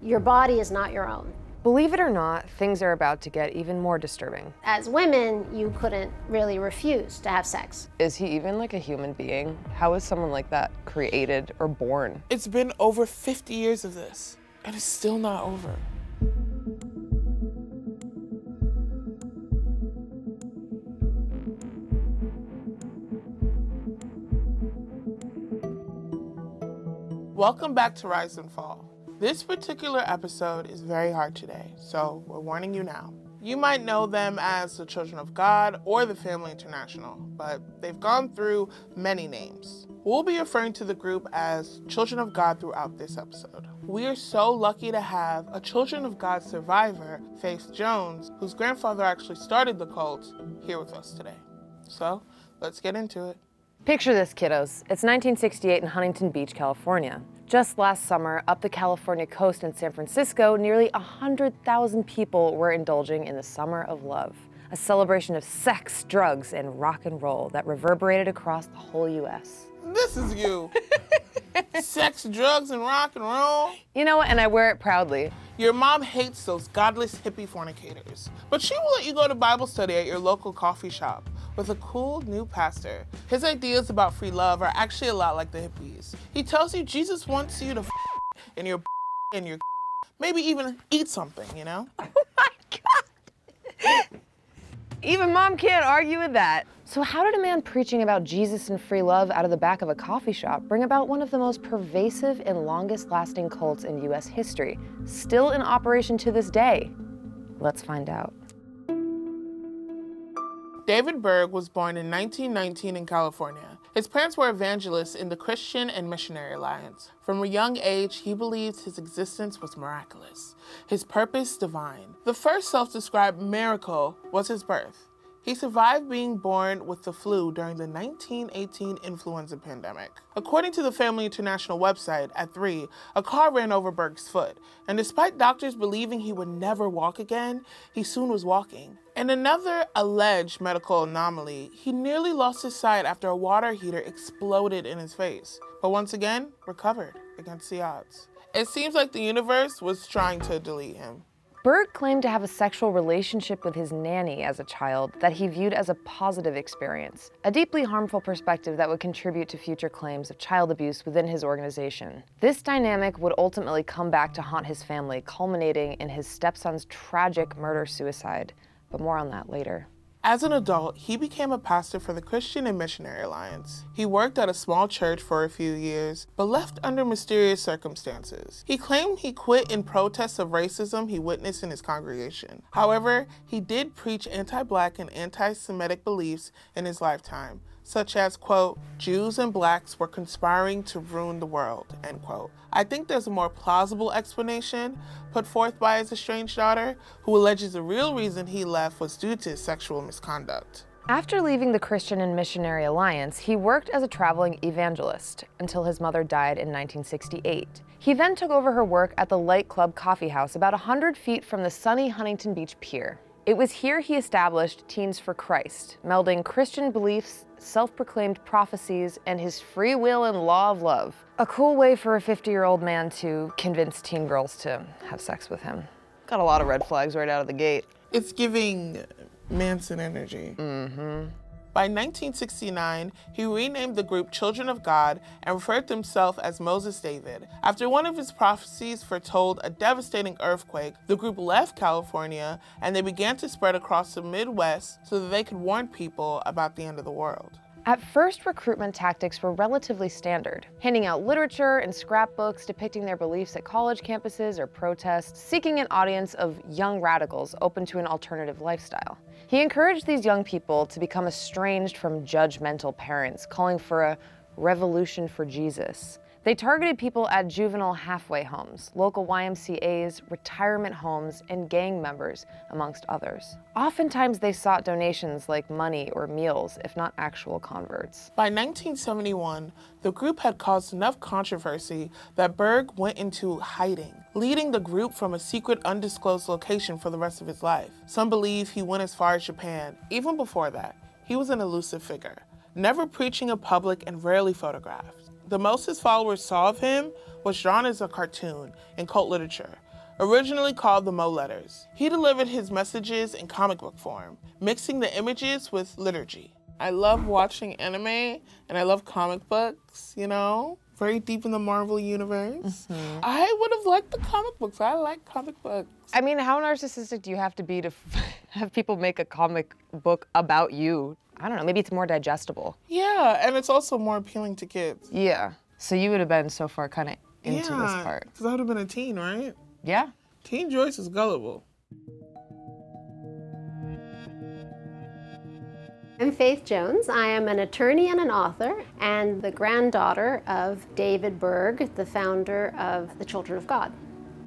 Your body is not your own. Believe it or not, things are about to get even more disturbing. As women, you couldn't really refuse to have sex. Is he even like a human being? How is someone like that created or born? It's been over 50 years of this, and it's still not over. Welcome back to Rise and Fall. This particular episode is very hard today, so we're warning you now. You might know them as the Children of God or the Family International, but they've gone through many names. We'll be referring to the group as Children of God throughout this episode. We are so lucky to have a Children of God survivor, Faith Jones, whose grandfather actually started the cult, here with us today. So let's get into it. Picture this, kiddos. It's 1968 in Huntington Beach, California. Just last summer, up the California coast in San Francisco, nearly 100,000 people were indulging in the Summer of Love, a celebration of sex, drugs, and rock and roll that reverberated across the whole U.S. This is you. Sex, drugs, and rock and roll. You know what? And I wear it proudly. Your mom hates those godless hippie fornicators, but she will let you go to Bible study at your local coffee shop with a cool new pastor. His ideas about free love are actually a lot like the hippies. He tells you Jesus wants you to f in your in your maybe even eat something, you know? Oh my God. Even mom can't argue with that. So how did a man preaching about Jesus and free love out of the back of a coffee shop bring about one of the most pervasive and longest lasting cults in US history, still in operation to this day? Let's find out. David Berg was born in 1919 in California. His parents were evangelists in the Christian and Missionary Alliance. From a young age, he believed his existence was miraculous, his purpose divine. The first self described miracle was his birth. He survived being born with the flu during the 1918 influenza pandemic. According to the Family International website, at three, a car ran over Berg's foot, and despite doctors believing he would never walk again, he soon was walking. In another alleged medical anomaly, he nearly lost his sight after a water heater exploded in his face, but once again, recovered against the odds. It seems like the universe was trying to delete him. Berg claimed to have a sexual relationship with his nanny as a child that he viewed as a positive experience, a deeply harmful perspective that would contribute to future claims of child abuse within his organization. This dynamic would ultimately come back to haunt his family, culminating in his stepson's tragic murder-suicide, but more on that later. As an adult, he became a pastor for the Christian and Missionary Alliance. He worked at a small church for a few years, but left under mysterious circumstances. He claimed he quit in protest of racism he witnessed in his congregation. However, he did preach anti-black and anti-Semitic beliefs in his lifetime, such as, quote, Jews and blacks were conspiring to ruin the world, end quote. I think there's a more plausible explanation put forth by his estranged daughter, who alleges the real reason he left was due to his sexual misconduct. After leaving the Christian and Missionary Alliance, he worked as a traveling evangelist until his mother died in 1968. He then took over her work at the Light Club Coffee House about 100 feet from the sunny Huntington Beach Pier. It was here he established Teens for Christ, melding Christian beliefs, self proclaimed prophecies, and his free will and law of love. A cool way for a 50 year old man to convince teen girls to have sex with him. Got a lot of red flags right out of the gate. It's giving Manson energy. Mm-hmm. By 1969, he renamed the group Children of God and referred to himself as Moses David. After one of his prophecies foretold a devastating earthquake, the group left California and they began to spread across the Midwest so that they could warn people about the end of the world. At first, recruitment tactics were relatively standard, handing out literature and scrapbooks depicting their beliefs at college campuses or protests, seeking an audience of young radicals open to an alternative lifestyle. He encouraged these young people to become estranged from judgmental parents, calling for a revolution for Jesus. They targeted people at juvenile halfway homes, local YMCAs, retirement homes, and gang members, amongst others. Oftentimes, they sought donations like money or meals, if not actual converts. By 1971, the group had caused enough controversy that Berg went into hiding, leading the group from a secret undisclosed location for the rest of his life. Some believe he went as far as Japan. Even before that, he was an elusive figure, never preaching in public and rarely photographed. The most his followers saw of him was drawn as a cartoon in cult literature. originally called the Mo Letters. He delivered his messages in comic book form, mixing the images with liturgy. I love watching anime and I love comic books, you know? Very deep in the Marvel universe. Mm-hmm. I would have liked the comic books. I like comic books. I mean, how narcissistic do you have to be to have people make a comic book about you? I don't know, maybe it's more digestible. Yeah, and it's also more appealing to kids. Yeah. So you would have been so far kind of into yeah, this part. Because I would have been a teen, right? Yeah. Teen Joyce is gullible. I'm Faith Jones. I am an attorney and an author, and the granddaughter of David Berg, the founder of the Children of God.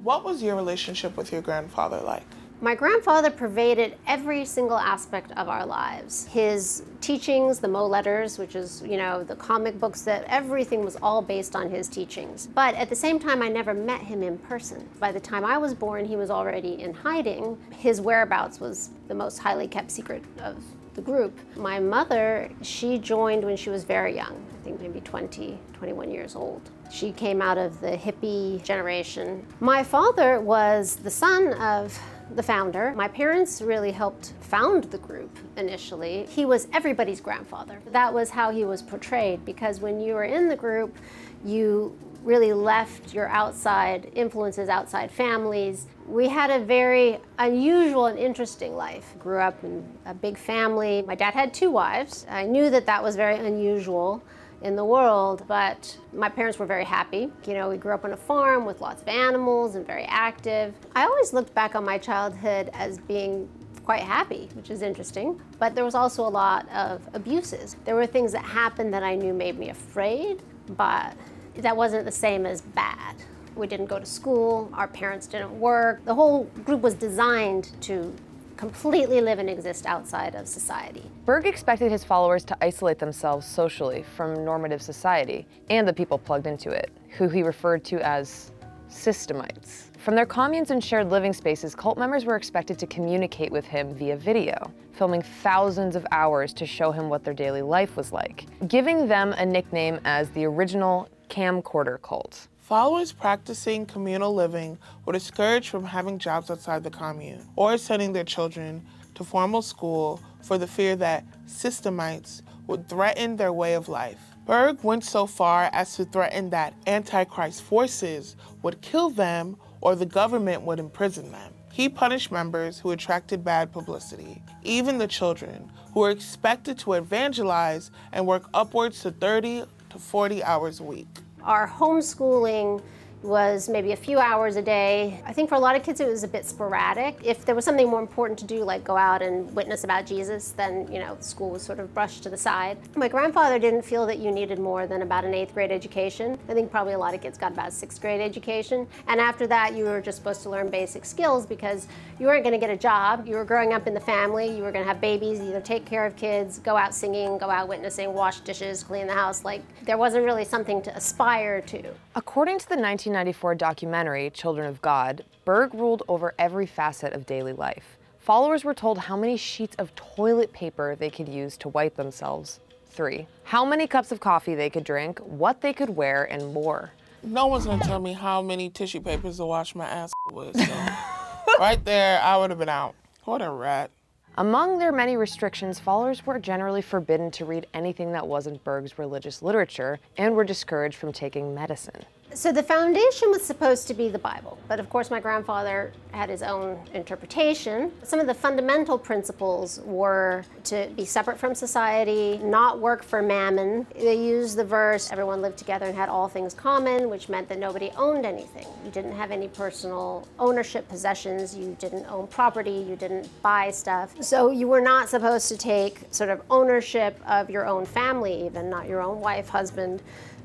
What was your relationship with your grandfather like? My grandfather pervaded every single aspect of our lives. His teachings, the Mo letters, which is, you know, the comic books, that everything was all based on his teachings. But at the same time, I never met him in person. By the time I was born, he was already in hiding. His whereabouts was the most highly kept secret of the group. My mother, she joined when she was very young, I think maybe 20, 21 years old. She came out of the hippie generation. My father was the son of the founder. My parents really helped found the group initially. He was everybody's grandfather. That was how he was portrayed because when you were in the group, you really left your outside influences, outside families. We had a very unusual and interesting life. Grew up in a big family. My dad had two wives. I knew that that was very unusual in the world, but my parents were very happy. You know, we grew up on a farm with lots of animals and very active. I always looked back on my childhood as being quite happy, which is interesting. But there was also a lot of abuses. There were things that happened that I knew made me afraid, but that wasn't the same as bad. We didn't go to school, our parents didn't work. The whole group was designed to completely live and exist outside of society. Berg expected his followers to isolate themselves socially from normative society and the people plugged into it, who he referred to as systemites. From their communes and shared living spaces, cult members were expected to communicate with him via video, filming thousands of hours to show him what their daily life was like, giving them a nickname as the original camcorder cult. Followers practicing communal living were discouraged from having jobs outside the commune or sending their children to formal school for the fear that systemites would threaten their way of life. Berg went so far as to threaten that Antichrist forces would kill them or the government would imprison them. He punished members who attracted bad publicity, even the children, who were expected to evangelize and work upwards to 30 to 40 hours a week. Our homeschooling was maybe a few hours a day. I think for a lot of kids it was a bit sporadic. If there was something more important to do, like go out and witness about Jesus, then you know school was sort of brushed to the side. My grandfather didn't feel that you needed more than about an eighth grade education. I think probably a lot of kids got about a sixth grade education. And after that you were just supposed to learn basic skills because you weren't going to get a job. You were growing up in the family, you were going to have babies, either take care of kids, go out singing, go out witnessing, wash dishes, clean the house. Like there wasn't really something to aspire to. According to the 19 1994 documentary, Children of God, Berg ruled over every facet of daily life. Followers were told how many sheets of toilet paper they could use to wipe themselves. Three. How many cups of coffee they could drink, what they could wear, and more. No one's gonna tell me how many tissue papers to wash my ass with. So. right there, I would have been out. What a rat. Among their many restrictions, followers were generally forbidden to read anything that wasn't Berg's religious literature and were discouraged from taking medicine. So the foundation was supposed to be the Bible, but of course my grandfather had his own interpretation. Some of the fundamental principles were to be separate from society, not work for mammon. They used the verse, everyone lived together and had all things common, which meant that nobody owned anything. You didn't have any personal ownership possessions, you didn't own property, you didn't buy stuff. So you were not supposed to take sort of ownership of your own family even, not your own wife, husband,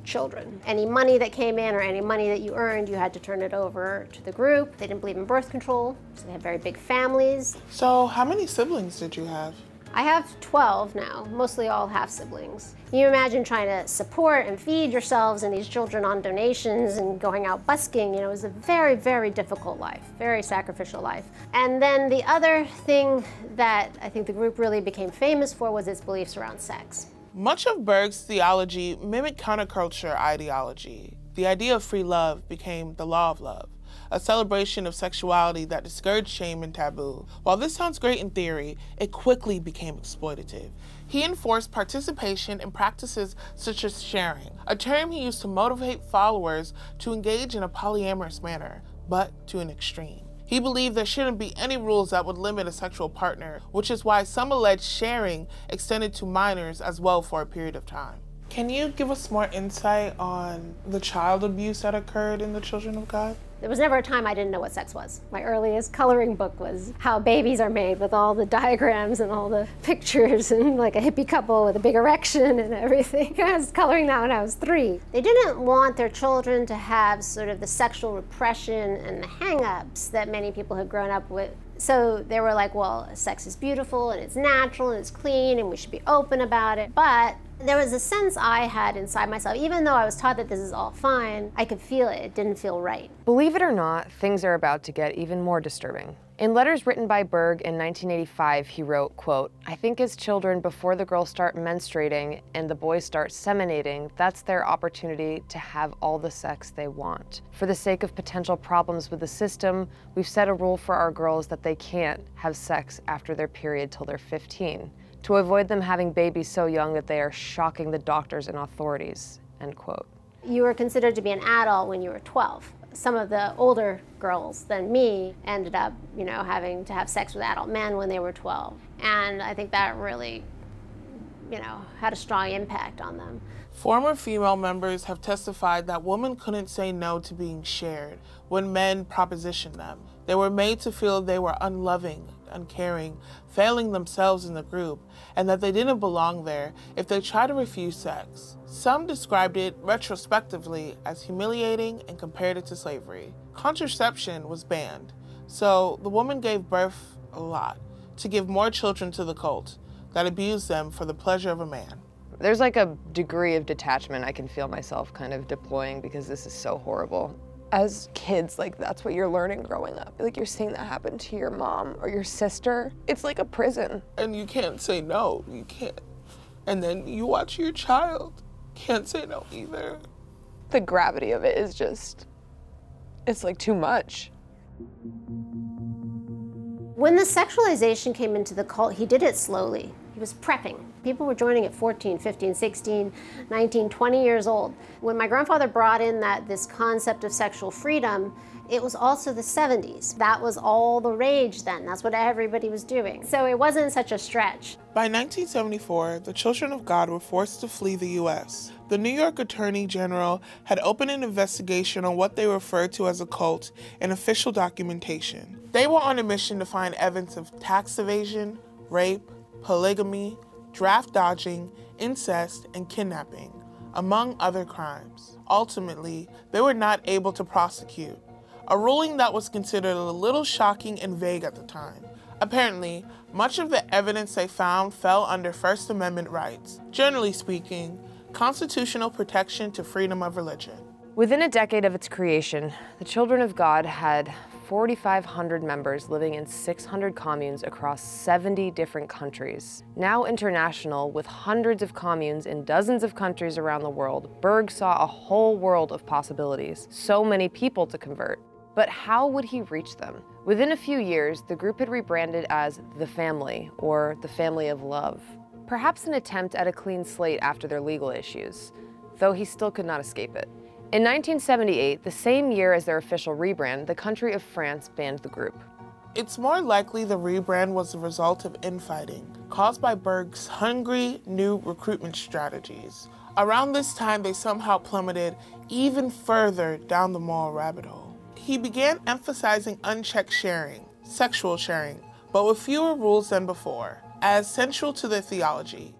children. Any money that came in or any money that you earned, you had to turn it over to the group. They didn't believe in birth control, so they had very big families. So how many siblings did you have? I have 12 now, mostly all half siblings. Can You imagine trying to support and feed yourselves and these children on donations and going out busking, you know, it was a very, very difficult life, very sacrificial life. And then the other thing that I think the group really became famous for was its beliefs around sex. Much of Berg's theology mimicked counterculture ideology. The idea of free love became the law of love, a celebration of sexuality that discouraged shame and taboo. While this sounds great in theory, it quickly became exploitative. He enforced participation in practices such as sharing, a term he used to motivate followers to engage in a polyamorous manner, but to an extreme. He believed there shouldn't be any rules that would limit a sexual partner, which is why some alleged sharing extended to minors as well for a period of time. Can you give us more insight on the child abuse that occurred in the Children of God? There was never a time I didn't know what sex was. My earliest coloring book was how babies are made with all the diagrams and all the pictures and like a hippie couple with a big erection and everything. I was coloring that when I was three. They didn't want their children to have sort of the sexual repression and the hang-ups that many people have grown up with so they were like, well, sex is beautiful and it's natural and it's clean and we should be open about it. But there was a sense I had inside myself, even though I was taught that this is all fine, I could feel it. It didn't feel right. Believe it or not, things are about to get even more disturbing. In letters written by Berg in 1985, he wrote, quote, I think as children, before the girls start menstruating and the boys start seminating, that's their opportunity to have all the sex they want. For the sake of potential problems with the system, we've set a rule for our girls that they can't have sex after their period till they're 15 to avoid them having babies so young that they are shocking the doctors and authorities, end quote. You were considered to be an adult when you were 12. Some of the older girls than me ended up, you know, having to have sex with adult men when they were 12. And I think that really, you know, had a strong impact on them. Former female members have testified that women couldn't say no to being shared when men propositioned them. They were made to feel they were unloving, uncaring, failing themselves in the group, and that they didn't belong there if they tried to refuse sex. Some described it retrospectively as humiliating and compared it to slavery. Contraception was banned, so the woman gave birth a lot to give more children to the cult that abused them for the pleasure of a man. There's like a degree of detachment I can feel myself kind of deploying because this is so horrible as kids, like that's what you're learning growing up. Like you're seeing that happen to your mom or your sister. It's like a prison. And you can't say no. You can't. And then you watch your child. Can't say no either. The gravity of it is just, it's like too much. When the sexualization came into the cult, he did it slowly. He was prepping. People were joining at 14, 15, 16, 19, 20 years old. When my grandfather brought in that this concept of sexual freedom, it was also the 70s. That was all the rage then. That's what everybody was doing. So it wasn't such a stretch. By 1974, the Children of God were forced to flee the U.S. The New York Attorney General had opened an investigation on what they referred to as a cult in official documentation. They were on a mission to find evidence of tax evasion, rape, polygamy, draft dodging, incest, and kidnapping, among other crimes. Ultimately, they were not able to prosecute, a ruling that was considered a little shocking and vague at the time. Apparently, much of the evidence they found fell under First Amendment rights, generally speaking, constitutional protection to freedom of religion. Within a decade of its creation, the Children of God had 4,500 members living in 600 communes across 70 different countries. Now international, with hundreds of communes in dozens of countries around the world, Berg saw a whole world of possibilities, so many people to convert. But how would he reach them? Within a few years, the group had rebranded as The Family, or The Family of Love. Perhaps an attempt at a clean slate after their legal issues, though he still could not escape it. In 1978, the same year as their official rebrand, the country of France banned the group. It's more likely the rebrand was the result of infighting caused by Berg's hungry new recruitment strategies. Around this time, they somehow plummeted even further down the moral rabbit hole. He began emphasizing unchecked sharing, sexual sharing, but with fewer rules than before, as central to their theology.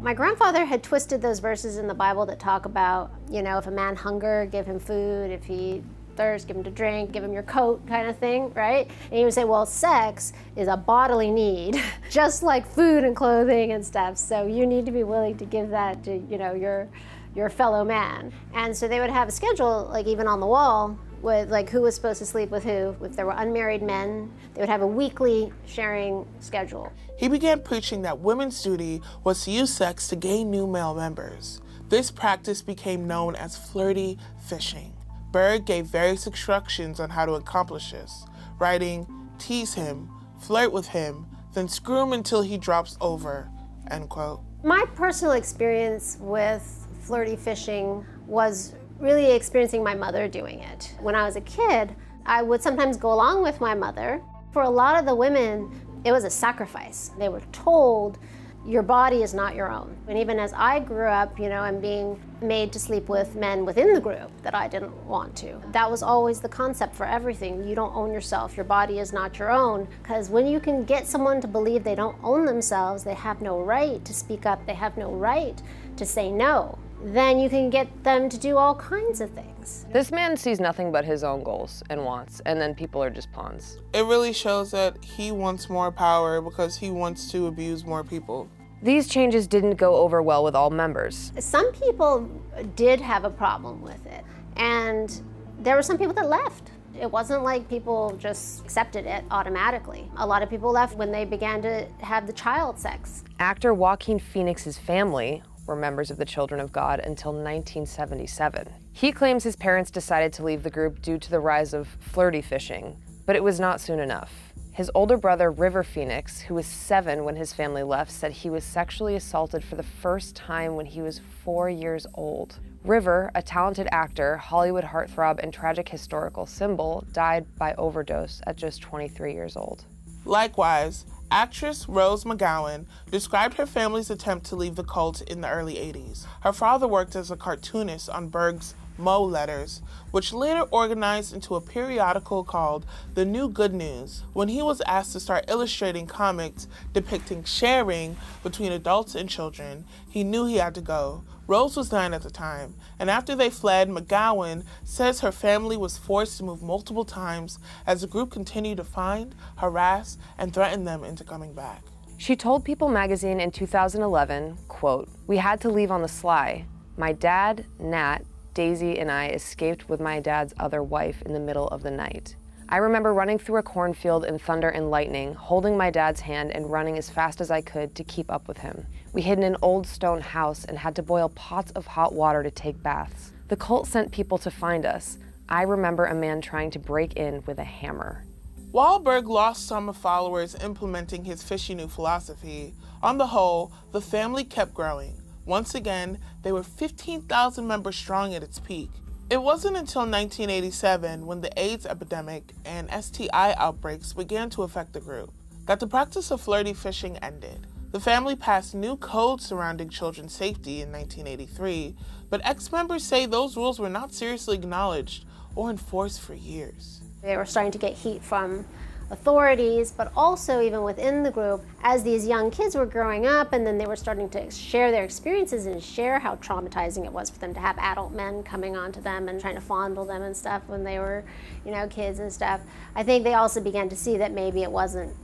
My grandfather had twisted those verses in the Bible that talk about, you know, if a man hunger, give him food. If he thirst, give him to drink, give him your coat kind of thing, right? And he would say, well, sex is a bodily need, just like food and clothing and stuff. So you need to be willing to give that to, you know, your your fellow man. And so they would have a schedule, like even on the wall, with like who was supposed to sleep with who. If there were unmarried men, they would have a weekly sharing schedule. He began preaching that women's duty was to use sex to gain new male members. This practice became known as flirty fishing. Berg gave various instructions on how to accomplish this, writing, tease him, flirt with him, then screw him until he drops over, end quote. My personal experience with flirty fishing was really experiencing my mother doing it. When I was a kid, I would sometimes go along with my mother. For a lot of the women, it was a sacrifice. They were told your body is not your own. And even as I grew up, you know, and being made to sleep with men within the group that I didn't want to, that was always the concept for everything. You don't own yourself. Your body is not your own. Because when you can get someone to believe they don't own themselves, they have no right to speak up, they have no right to say no then you can get them to do all kinds of things. This man sees nothing but his own goals and wants, and then people are just pawns. It really shows that he wants more power because he wants to abuse more people. These changes didn't go over well with all members. Some people did have a problem with it, and there were some people that left. It wasn't like people just accepted it automatically. A lot of people left when they began to have the child sex. Actor Joaquin Phoenix's family were members of the Children of God until 1977. He claims his parents decided to leave the group due to the rise of flirty fishing, but it was not soon enough. His older brother, River Phoenix, who was seven when his family left, said he was sexually assaulted for the first time when he was four years old. River, a talented actor, Hollywood heartthrob, and tragic historical symbol, died by overdose at just 23 years old. Likewise, Actress Rose McGowan described her family's attempt to leave the cult in the early 80s. Her father worked as a cartoonist on Berg's Mo Letters, which later organized into a periodical called The New Good News. When he was asked to start illustrating comics depicting sharing between adults and children, he knew he had to go. Rose was nine at the time, and after they fled, McGowan says her family was forced to move multiple times as the group continued to find, harass, and threaten them into coming back. She told People magazine in 2011, quote, "We had to leave on the sly. My dad, Nat, Daisy and I escaped with my dad's other wife in the middle of the night. I remember running through a cornfield in thunder and lightning, holding my dad's hand and running as fast as I could to keep up with him. We hid in an old stone house and had to boil pots of hot water to take baths. The cult sent people to find us. I remember a man trying to break in with a hammer. While Berg lost some followers implementing his fishy new philosophy, on the whole, the family kept growing. Once again, they were 15,000 members strong at its peak. It wasn't until 1987, when the AIDS epidemic and STI outbreaks began to affect the group, that the practice of flirty fishing ended. The family passed new codes surrounding children's safety in 1983, but ex members say those rules were not seriously acknowledged or enforced for years. They were starting to get heat from authorities, but also even within the group, as these young kids were growing up and then they were starting to share their experiences and share how traumatizing it was for them to have adult men coming onto them and trying to fondle them and stuff when they were, you know, kids and stuff. I think they also began to see that maybe it wasn't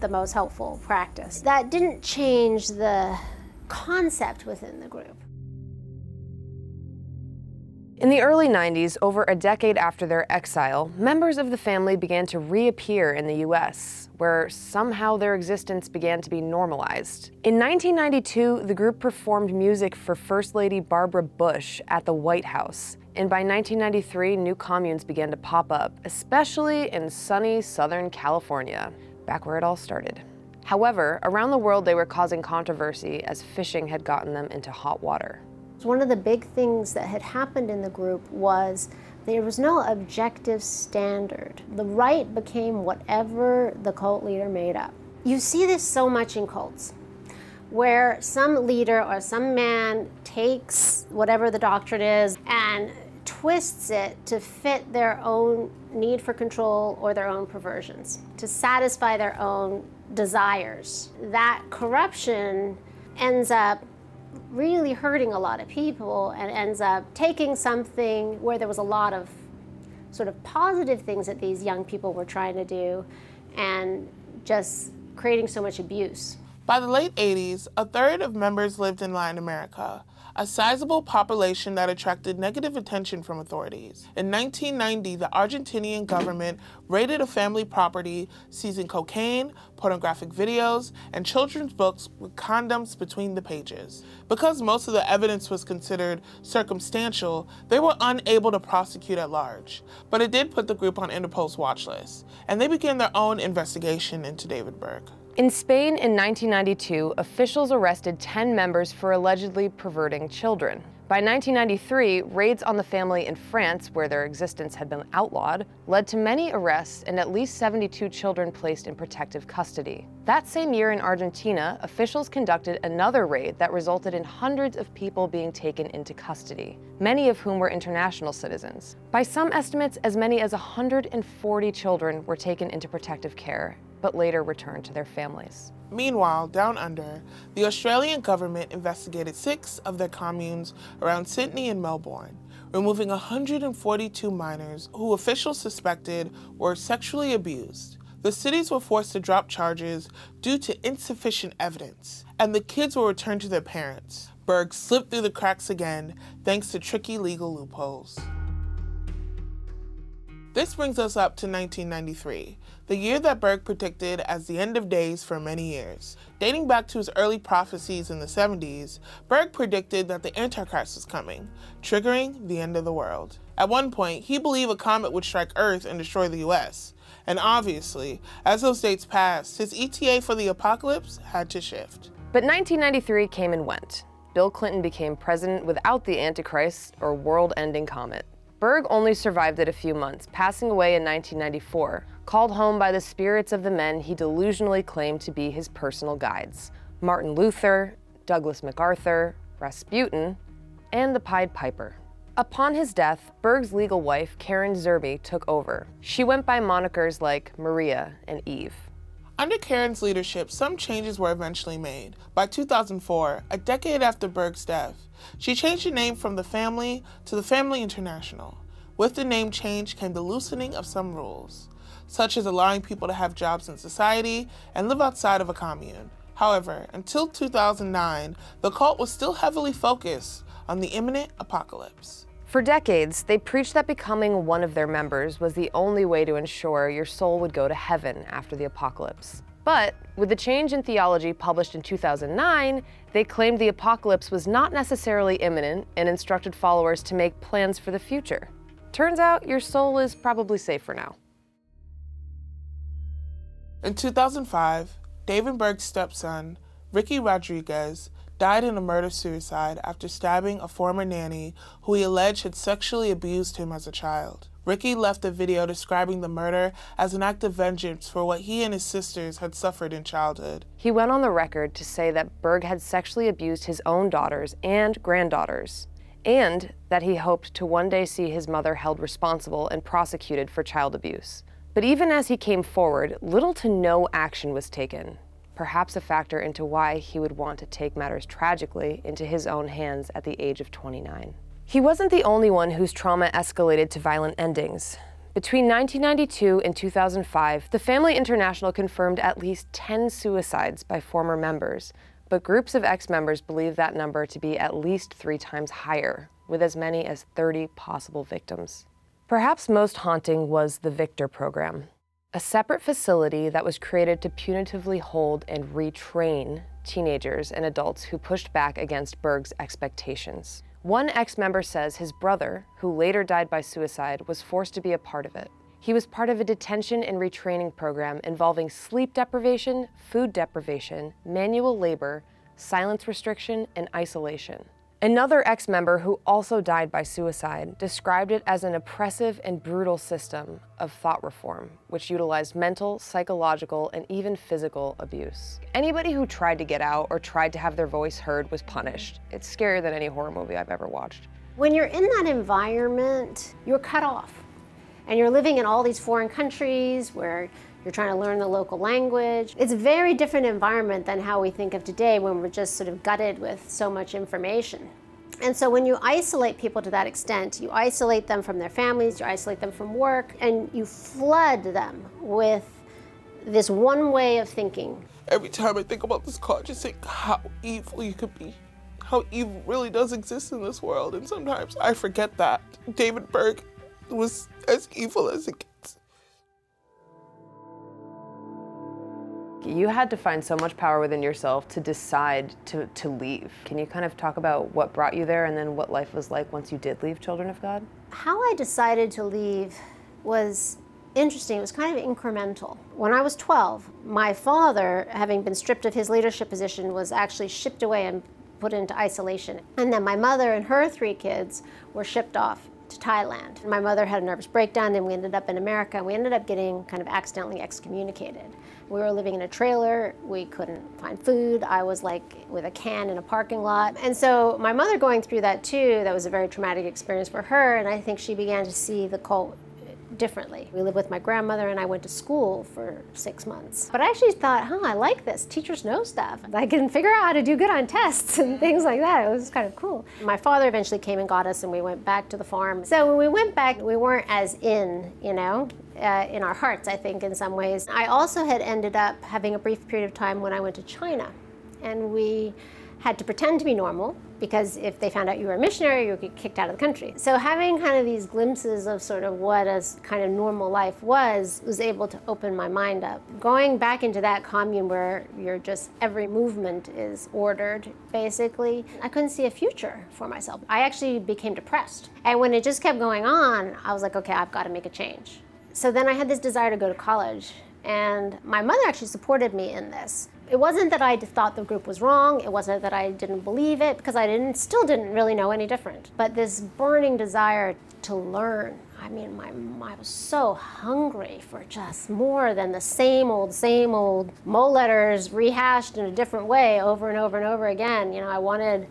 the most helpful practice. That didn't change the concept within the group. In the early 90s, over a decade after their exile, members of the family began to reappear in the US, where somehow their existence began to be normalized. In 1992, the group performed music for First Lady Barbara Bush at the White House. And by 1993, new communes began to pop up, especially in sunny Southern California, back where it all started. However, around the world they were causing controversy as fishing had gotten them into hot water. One of the big things that had happened in the group was there was no objective standard. The right became whatever the cult leader made up. You see this so much in cults, where some leader or some man takes whatever the doctrine is and twists it to fit their own need for control or their own perversions, to satisfy their own desires. That corruption ends up really hurting a lot of people and ends up taking something where there was a lot of sort of positive things that these young people were trying to do and just creating so much abuse. By the late 80s, a third of members lived in Latin America. a sizable population that attracted negative attention from authorities. In 1990, the Argentinian government raided a family property, seizing cocaine, pornographic videos, and children's books with condoms between the pages. Because most of the evidence was considered circumstantial, they were unable to prosecute at large. But it did put the group on Interpol's watch list, and they began their own investigation into David Berg. In Spain in 1992, officials arrested 10 members for allegedly perverting children. By 1993, raids on the family in France, where their existence had been outlawed, led to many arrests and at least 72 children placed in protective custody. That same year in Argentina, officials conducted another raid that resulted in hundreds of people being taken into custody, many of whom were international citizens. By some estimates, as many as 140 children were taken into protective care, but later returned to their families. Meanwhile, down under, the Australian government investigated six of their communes around Sydney and Melbourne, removing 142 minors who officials suspected were sexually abused. The cities were forced to drop charges due to insufficient evidence, and the kids were returned to their parents. Berg slipped through the cracks again thanks to tricky legal loopholes. This brings us up to 1993, the year that Berg predicted as the end of days for many years. Dating back to his early prophecies in the 70s, Berg predicted that the Antichrist was coming, triggering the end of the world. At one point, he believed a comet would strike Earth and destroy the US. And obviously, as those dates passed, his ETA for the apocalypse had to shift. But 1993 came and went. Bill Clinton became president without the Antichrist or world ending comet. Berg only survived it a few months, passing away in 1994, called home by the spirits of the men he delusionally claimed to be his personal guides Martin Luther, Douglas MacArthur, Rasputin, and the Pied Piper. Upon his death, Berg's legal wife, Karen Zerby, took over. She went by monikers like Maria and Eve. Under Karen's leadership, some changes were eventually made. By 2004, a decade after Berg's death, she changed the name from the family to the Family International. With the name change came the loosening of some rules, such as allowing people to have jobs in society and live outside of a commune. However, until 2009, the cult was still heavily focused on the imminent apocalypse. For decades, they preached that becoming one of their members was the only way to ensure your soul would go to heaven after the apocalypse. But with the change in theology published in 2009, they claimed the apocalypse was not necessarily imminent and instructed followers to make plans for the future. Turns out your soul is probably safe for now. In 2005, David Berg's stepson, Ricky Rodriguez, died in a murder suicide after stabbing a former nanny who he alleged had sexually abused him as a child. Ricky left a video describing the murder as an act of vengeance for what he and his sisters had suffered in childhood. He went on the record to say that Berg had sexually abused his own daughters and granddaughters, and that he hoped to one day see his mother held responsible and prosecuted for child abuse. But even as he came forward, little to no action was taken, perhaps a factor into why he would want to take matters tragically into his own hands at the age of 29. He wasn't the only one whose trauma escalated to violent endings. Between 1992 and 2005, the Family International confirmed at least 10 suicides by former members, but groups of ex members believe that number to be at least three times higher, with as many as 30 possible victims. Perhaps most haunting was the Victor program, a separate facility that was created to punitively hold and retrain teenagers and adults who pushed back against Berg's expectations. One ex member says his brother, who later died by suicide, was forced to be a part of it. He was part of a detention and retraining program involving sleep deprivation, food deprivation, manual labor, silence restriction, and isolation. Another ex member who also died by suicide described it as an oppressive and brutal system of thought reform, which utilized mental, psychological, and even physical abuse. Anybody who tried to get out or tried to have their voice heard was punished. It's scarier than any horror movie I've ever watched. When you're in that environment, you're cut off. And you're living in all these foreign countries where you're trying to learn the local language. It's a very different environment than how we think of today when we're just sort of gutted with so much information. And so when you isolate people to that extent, you isolate them from their families, you isolate them from work, and you flood them with this one way of thinking. Every time I think about this call, I just think how evil you could be, how evil really does exist in this world. And sometimes I forget that. David Berg was as evil as it gets. You had to find so much power within yourself to decide to, to leave. Can you kind of talk about what brought you there and then what life was like once you did leave Children of God? How I decided to leave was interesting. It was kind of incremental. When I was 12, my father, having been stripped of his leadership position, was actually shipped away and put into isolation. And then my mother and her three kids were shipped off to Thailand. My mother had a nervous breakdown and we ended up in America. We ended up getting kind of accidentally excommunicated. We were living in a trailer. We couldn't find food. I was like with a can in a parking lot. And so my mother going through that too, that was a very traumatic experience for her. And I think she began to see the cult differently. We lived with my grandmother and I went to school for six months. But I actually thought, huh, I like this. Teachers know stuff. I can figure out how to do good on tests and things like that. It was kind of cool. My father eventually came and got us and we went back to the farm. So when we went back, we weren't as in, you know, uh, in our hearts, I think, in some ways. I also had ended up having a brief period of time when I went to China and we had to pretend to be normal because if they found out you were a missionary, you would get kicked out of the country. So having kind of these glimpses of sort of what a kind of normal life was, was able to open my mind up. Going back into that commune where you're just, every movement is ordered, basically, I couldn't see a future for myself. I actually became depressed. And when it just kept going on, I was like, okay, I've got to make a change. So then I had this desire to go to college. And my mother actually supported me in this. It wasn't that I thought the group was wrong. It wasn't that I didn't believe it because I didn't, still didn't really know any different. But this burning desire to learn. I mean, my, I was so hungry for just more than the same old, same old Mo letters rehashed in a different way over and over and over again. You know, I wanted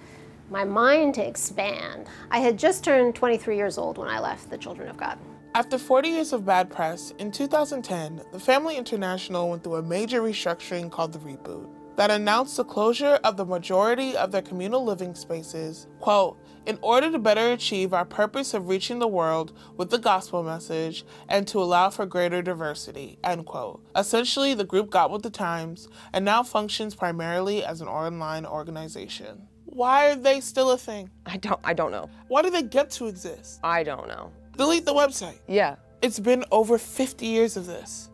my mind to expand. I had just turned 23 years old when I left the Children of God. After 40 years of bad press, in 2010, the Family International went through a major restructuring called the Reboot that announced the closure of the majority of their communal living spaces, quote, in order to better achieve our purpose of reaching the world with the gospel message and to allow for greater diversity, end quote. Essentially, the group got with the times and now functions primarily as an online organization. Why are they still a thing? I don't I don't know. Why do they get to exist? I don't know. Delete the website. Yeah. It's been over 50 years of this.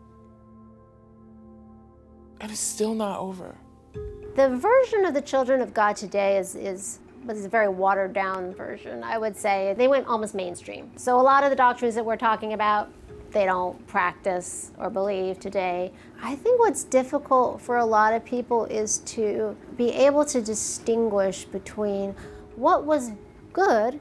And it's still not over. The version of the Children of God today is, is was a very watered down version, I would say. They went almost mainstream. So a lot of the doctrines that we're talking about, they don't practice or believe today. I think what's difficult for a lot of people is to be able to distinguish between what was good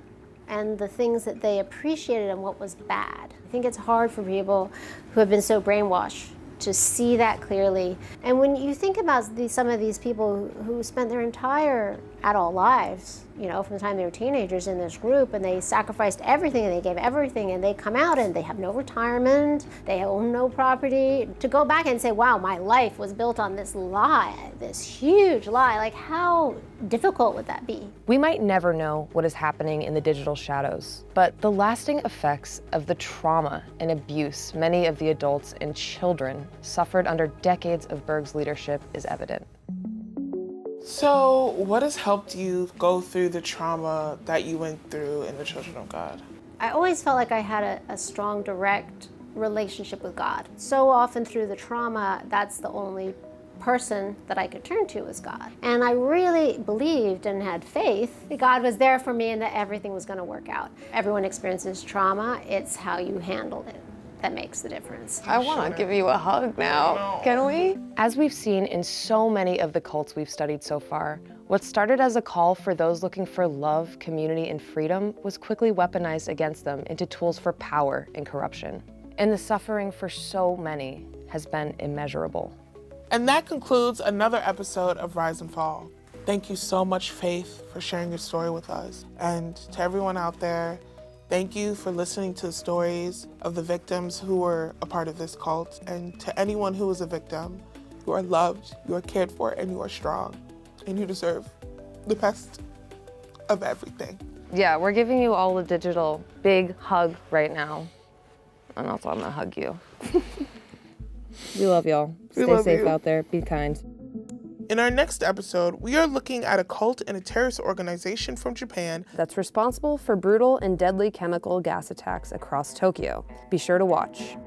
and the things that they appreciated and what was bad. I think it's hard for people who have been so brainwashed to see that clearly. And when you think about the, some of these people who spent their entire adult lives, you know, from the time they were teenagers in this group, and they sacrificed everything and they gave everything, and they come out and they have no retirement, they own no property. To go back and say, wow, my life was built on this lie, this huge lie, like how difficult would that be? We might never know what is happening in the digital shadows, but the lasting effects of the trauma and abuse many of the adults and children suffered under decades of Berg's leadership is evident. So, what has helped you go through the trauma that you went through in the Children of God? I always felt like I had a, a, strong, direct relationship with God. So often through the trauma, that's the only person that I could turn to was God. And I really believed and had faith that God was there for me and that everything was going to work out. Everyone experiences trauma, it's how you handle it that makes the difference. I want to give you a hug now. Can we? As we've seen in so many of the cults we've studied so far, what started as a call for those looking for love, community, and freedom was quickly weaponized against them into tools for power and corruption. And the suffering for so many has been immeasurable. And that concludes another episode of Rise and Fall. Thank you so much, Faith, for sharing your story with us. And to everyone out there, Thank you for listening to the stories of the victims who were a part of this cult. And to anyone who is a victim, you are loved, you are cared for, and you are strong. And you deserve the best of everything. Yeah, we're giving you all a digital big hug right now. And also, I'm gonna hug you. we love y'all. Stay safe you. out there. Be kind. In our next episode, we are looking at a cult and a terrorist organization from Japan that's responsible for brutal and deadly chemical gas attacks across Tokyo. Be sure to watch.